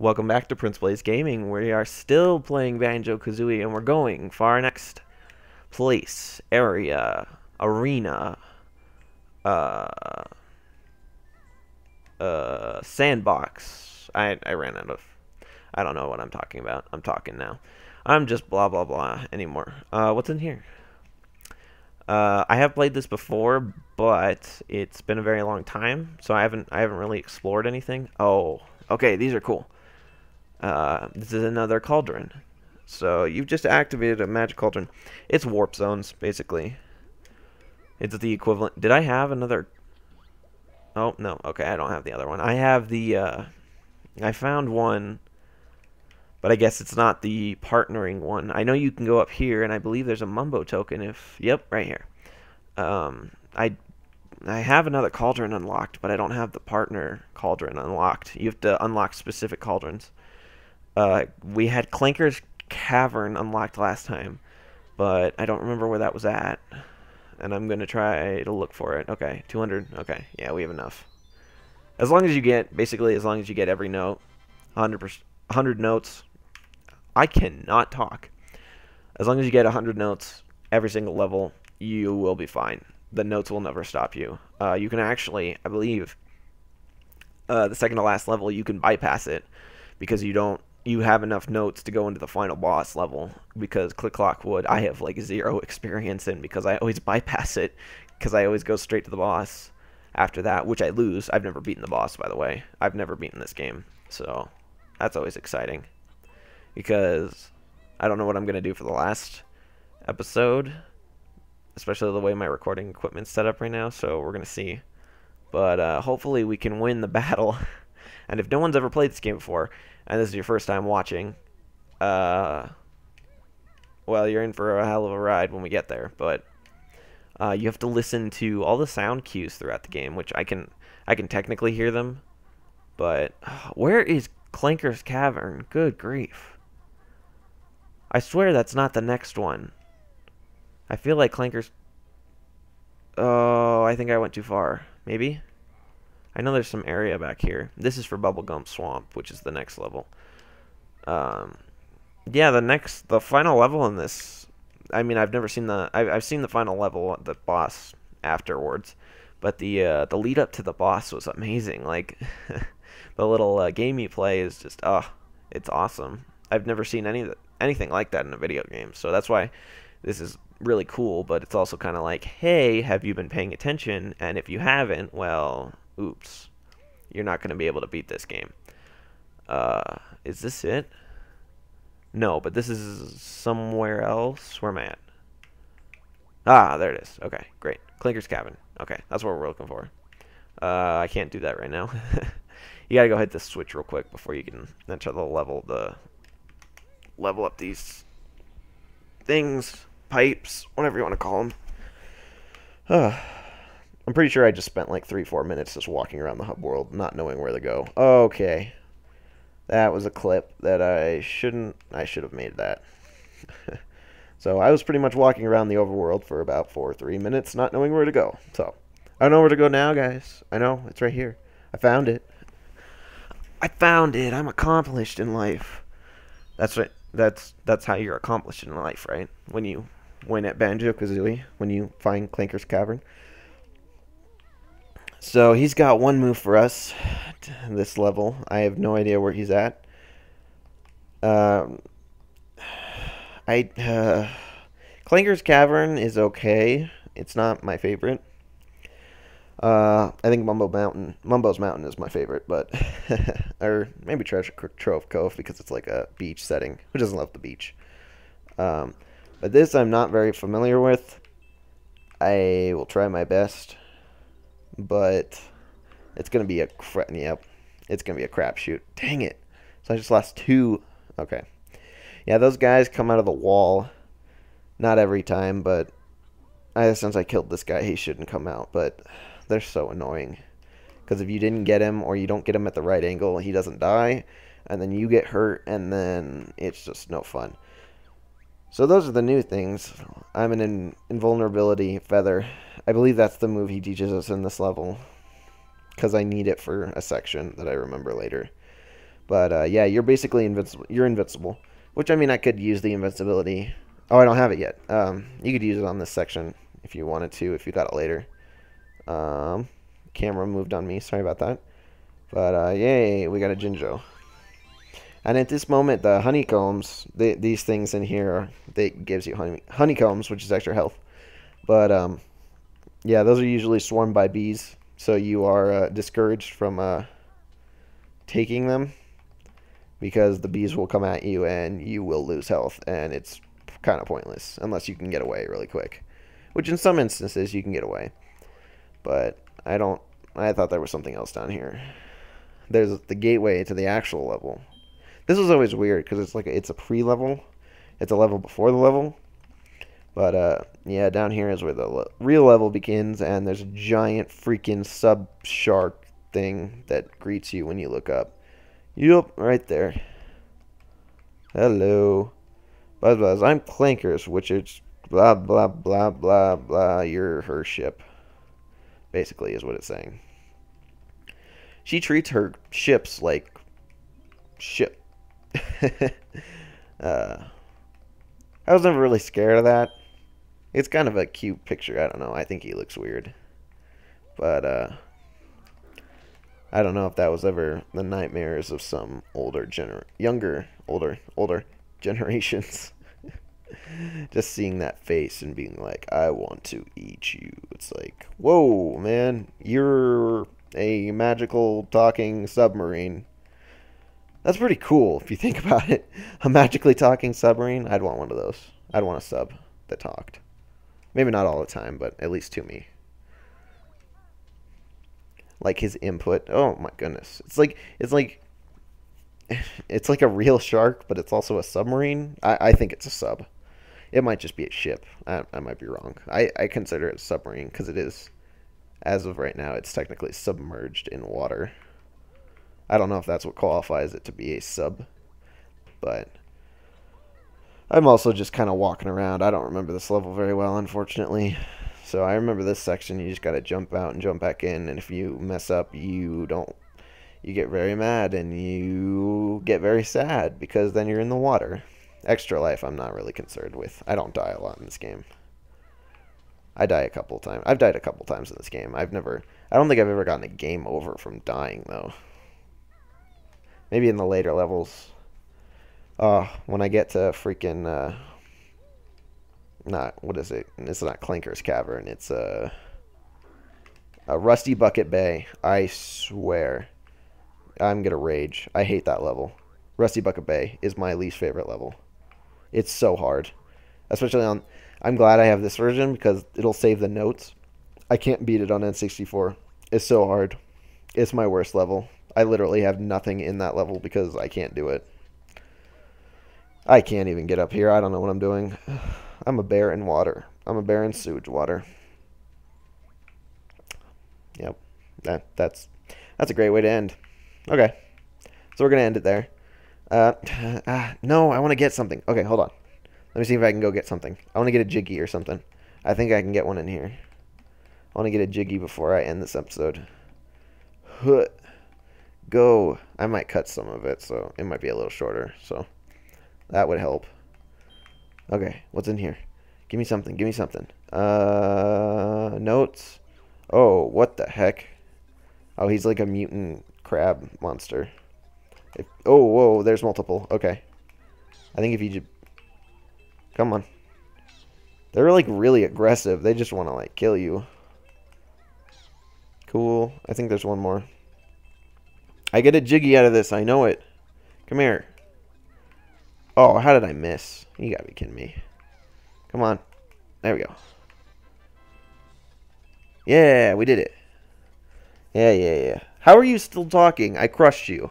Welcome back to Prince Blaze Gaming. We are still playing Banjo Kazooie and we're going for our next place, area, arena, uh, uh, sandbox. I, I ran out of, I don't know what I'm talking about. I'm talking now. I'm just blah blah blah anymore. Uh, what's in here? Uh, I have played this before, but it's been a very long time, so I haven't I haven't really explored anything. Oh, okay, these are cool. Uh, this is another cauldron. So you've just activated a magic cauldron. It's warp zones, basically. It's the equivalent. Did I have another? Oh, no. Okay, I don't have the other one. I have the, uh, I found one, but I guess it's not the partnering one. I know you can go up here, and I believe there's a Mumbo token if, yep, right here. Um, I, I have another cauldron unlocked, but I don't have the partner cauldron unlocked. You have to unlock specific cauldrons. Uh, we had Clanker's Cavern unlocked last time, but I don't remember where that was at. And I'm going to try to look for it. Okay, 200. Okay, yeah, we have enough. As long as you get, basically, as long as you get every note, 100, 100 notes. I cannot talk. As long as you get 100 notes every single level, you will be fine. The notes will never stop you. Uh, you can actually, I believe, uh, the second to last level, you can bypass it because you don't you have enough notes to go into the final boss level because Click Clock Wood I have like zero experience in because I always bypass it because I always go straight to the boss after that, which I lose. I've never beaten the boss, by the way. I've never beaten this game, so that's always exciting because I don't know what I'm gonna do for the last episode, especially the way my recording equipment's set up right now. So we're gonna see, but uh, hopefully we can win the battle. and if no one's ever played this game before, and this is your first time watching, uh, well, you're in for a hell of a ride when we get there. But uh, you have to listen to all the sound cues throughout the game, which I can I can technically hear them. But where is Clanker's Cavern? Good grief! I swear that's not the next one. I feel like Clanker's. Oh, I think I went too far. Maybe. I know there's some area back here. This is for Bubblegum Swamp, which is the next level. Um, yeah, the next, the final level in this. I mean, I've never seen the. I've, I've seen the final level, the boss afterwards, but the uh, the lead up to the boss was amazing. Like the little uh, game you play is just, oh, it's awesome. I've never seen any anything like that in a video game, so that's why this is really cool. But it's also kind of like, hey, have you been paying attention? And if you haven't, well, oops, you're not going to be able to beat this game. Uh, is this it? No, but this is somewhere else. Where am I at? Ah, there it is. Okay, great. Clanker's Cavern. Okay, that's what we're looking for. Uh, I can't do that right now. you gotta go hit the switch real quick before you can enter the level the level up these things, pipes, whatever you want to call them. Uh, I'm pretty sure I just spent like three, four minutes just walking around the hub world, not knowing where to go. Okay. That was a clip that I shouldn't, I should have made that. so I was pretty much walking around the overworld for about four or three minutes, not knowing where to go. So I don't know where to go now, guys. I know, it's right here. I found it. I found it. I'm accomplished in life. That's right. That's that's how you're accomplished in life, right? When you win at Banjo Kazooie, when you find Clanker's Cavern. So he's got one move for us this level. I have no idea where he's at. Um, I uh, Clanker's Cavern is okay. It's not my favorite. Uh, I think Mumbo Mountain, Mumbo's Mountain is my favorite, but or maybe Treasure Trove Cove because it's like a beach setting. Who doesn't love the beach? Um, but this I'm not very familiar with. I will try my best but it's gonna be a crap. Yep, it's gonna be a crapshoot. Dang it! So I just lost two. Okay, yeah, those guys come out of the wall. Not every time, but I, since I killed this guy, he shouldn't come out. But they're so annoying because if you didn't get him or you don't get him at the right angle, he doesn't die, and then you get hurt, and then it's just no fun. So those are the new things. I'm an in invulnerability feather. I believe that's the move he teaches us in this level. Because I need it for a section that I remember later. But uh, yeah, you're basically invincible. You're invincible. Which I mean, I could use the invincibility. Oh, I don't have it yet. Um, you could use it on this section if you wanted to, if you got it later. Um, camera moved on me. Sorry about that. But uh, yay, we got a Jinjo. And at this moment, the honeycombs, these things in here, they gives you honey, honeycombs, which is extra health. But um, yeah, those are usually swarmed by bees, so you are uh, discouraged from uh, taking them because the bees will come at you and you will lose health, and it's kind of pointless unless you can get away really quick. Which in some instances you can get away, but I don't. I thought there was something else down here. There's the gateway to the actual level. This is always weird because it's like it's a pre-level. It's a level before the level. But uh, yeah, down here is where the le real level begins, and there's a giant freaking sub shark thing that greets you when you look up. Yup, right there. Hello. Buzz Buzz, I'm Clankers, which is blah blah blah blah blah. You're her ship. Basically, is what it's saying. She treats her ships like ship. uh, I was never really scared of that. It's kind of a cute picture. I don't know. I think he looks weird. But, uh, I don't know if that was ever the nightmares of some older gener younger, older, older generations. Just seeing that face and being like, I want to eat you. It's like, whoa, man, you're a magical talking submarine. That's pretty cool if you think about it. A magically talking submarine, I'd want one of those. I'd want a sub that talked. Maybe not all the time, but at least to me like his input. Oh my goodness. It's like it's like it's like a real shark, but it's also a submarine. I, I think it's a sub. It might just be a ship. I, I might be wrong. I, I consider it a submarine because it is, as of right now, it's technically submerged in water. I don't know if that's what qualifies it to be a sub, but I'm also just kind of walking around. I don't remember this level very well, unfortunately. So I remember this section, you just got to jump out and jump back in, and if you mess up, you don't, you get very mad, and you get very sad, because then you're in the water. Extra life, I'm not really concerned with. I don't die a lot in this game. I die a couple times. I've died a couple times in this game. I've never, I don't think I've ever gotten a game over from dying, though. Maybe in the later levels. Uh, when I get to freaking, uh, not what is it? It's not Clanker's Cavern. It's a a Rusty Bucket Bay. I swear, I'm gonna rage. I hate that level. Rusty Bucket Bay is my least favorite level. It's so hard, especially on. I'm glad I have this version because it'll save the notes. I can't beat it on N64. It's so hard. It's my worst level. I literally have nothing in that level because I can't do it. I can't even get up here. I don't know what I'm doing. I'm a bear in water. I'm a bear in sewage water. Yep. That that's that's a great way to end. Okay. So we're gonna end it there. Uh, uh no, I want to get something. Okay, hold on. Let me see if I can go get something. I want to get a jiggy or something. I think I can get one in here. I want to get a jiggy before I end this episode. Huh. Go. I might cut some of it, so it might be a little shorter. So that would help. Okay, what's in here? Give me something, give me something. Uh, notes. Oh, what the heck? Oh, he's like a mutant crab monster. If, oh, whoa, there's multiple. Okay. I think if you just... Come on. They're like really aggressive. They just want to like kill you. Cool. I think there's one more. I get a jiggy out of this. I know it. Come here. Oh, how did I miss? You gotta be kidding me. Come on. There we go. Yeah, we did it. Yeah, yeah, yeah. How are you still talking? I crushed you.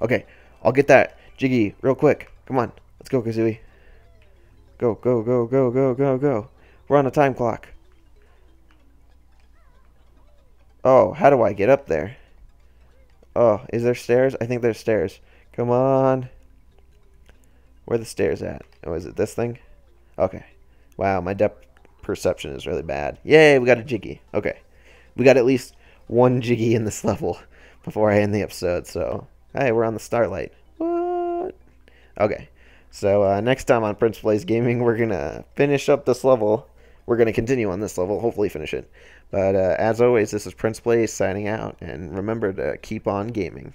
Okay, I'll get that Jiggy real quick. Come on. Let's go, Kazooie. Go, go, go, go, go, go, go. We're on a time clock. Oh, how do I get up there? Oh, is there stairs? I think there's stairs. Come on. Where the stairs at? Oh, is it this thing? Okay. Wow, my depth perception is really bad. Yay, we got a Jiggy. Okay. We got at least one Jiggy in this level before I end the episode, so Hey, we're on the Starlight. What? Okay. So uh, next time on Prince Blaze Gaming, we're gonna finish up this level. We're gonna continue on this level, hopefully finish it. But uh, as always, this is Prince Blaze signing out, and remember to keep on gaming.